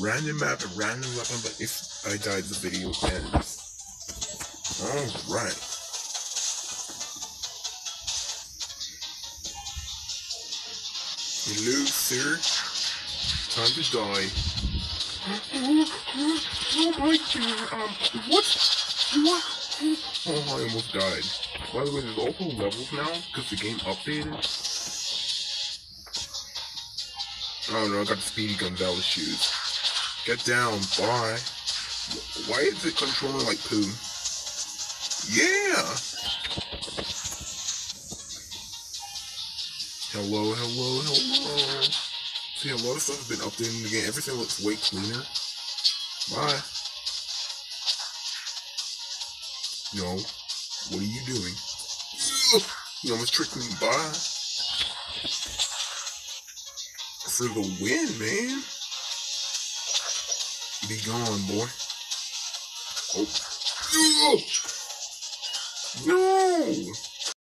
Random map, a random weapon, but if I die, the video ends. Alright. Hello, sir. Time to die. Oh my god, um, what? What? Oh, I almost died. By the way, there's also levels now, because the game updated. I don't know, I got the speedy Gonzales shoes. Get down, bye. Why is it controlling like poo? Yeah! Hello, hello, hello. See, a lot of stuff has been updated in the game. Everything looks way cleaner. Bye. No. What are you doing? You almost tricked me. Bye. For the win, man. Be gone, boy. Oh. No!